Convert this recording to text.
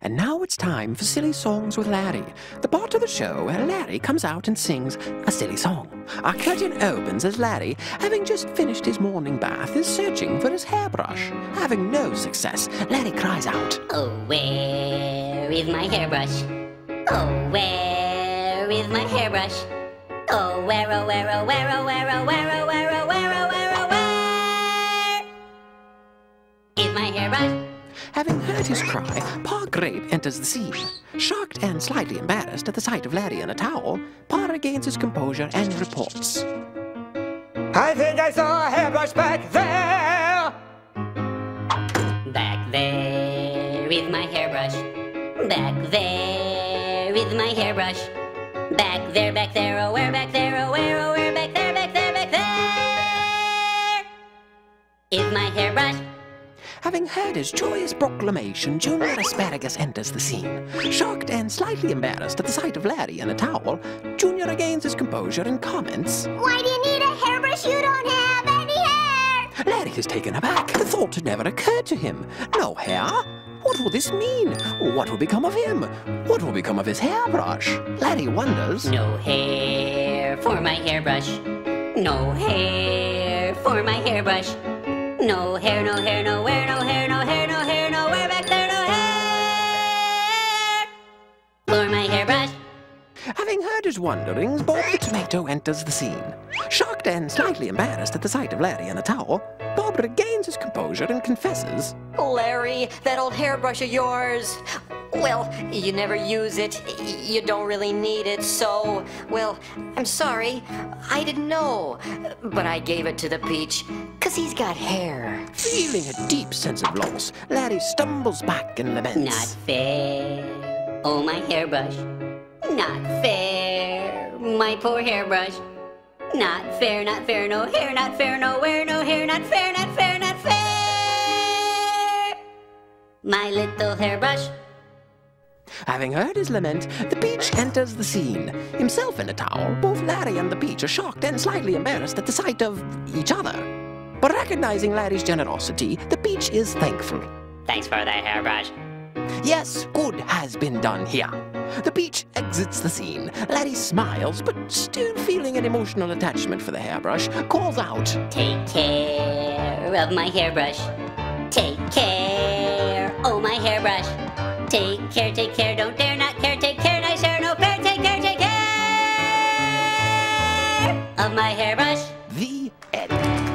And now it's time for Silly Songs with Larry, the part of the show where Larry comes out and sings a silly song. Our curtain opens as Larry, having just finished his morning bath, is searching for his hairbrush. Having no success, Larry cries out, Oh, where is my hairbrush? Oh, where is my hairbrush? Oh, where, oh, where, oh, where, oh, where, oh, where, oh, where, oh, where, oh, where, oh, where is my hairbrush? Having heard his cry, Pa Grape enters the scene. Shocked and slightly embarrassed at the sight of Larry in a towel, Pa regains his composure and reports. I think I saw a hairbrush back there. Back there is my hairbrush. Back there is my hairbrush. Back there, back there, oh where, back there, oh where, oh where, back there, back there, back there is my hairbrush. Having heard his joyous proclamation, Junior Asparagus enters the scene. Shocked and slightly embarrassed at the sight of Larry in a towel, Junior regains his composure and comments. Why do you need a hairbrush? You don't have any hair! Larry is taken aback. The thought had never occurred to him. No hair? What will this mean? What will become of him? What will become of his hairbrush? Larry wonders. No hair for my hairbrush. No hair for my hairbrush. No hair, no hair, nowhere, no hair, no hair, no hair, nowhere back there, no hair for my hairbrush. Having heard his wonderings, Bob the Tomato enters the scene. Shocked and slightly embarrassed at the sight of Larry in a towel, Bob regains his composure and confesses. Larry, that old hairbrush of yours. Well, you never use it. You don't really need it, so. Well, I'm sorry. I didn't know. But I gave it to the peach, because he's got hair. Feeling a deep sense of loss, Larry stumbles back and laments. Not fair. Oh, my hairbrush. Not fair. My poor hairbrush. Not fair, not fair, no hair, not fair, nowhere, no hair, not fair, not fair, not fair. My little hairbrush. Having heard his lament, the Peach enters the scene. Himself in a towel, both Larry and the Peach are shocked and slightly embarrassed at the sight of each other. But recognizing Larry's generosity, the Peach is thankful. Thanks for the hairbrush. Yes, good has been done here. The Peach exits the scene. Larry smiles, but still feeling an emotional attachment for the hairbrush, calls out, Take care of my hairbrush. Take care, oh my hairbrush. Take care, take care, don't dare not care, take care, nice hair, no fair, take care, take care of my hairbrush. The end.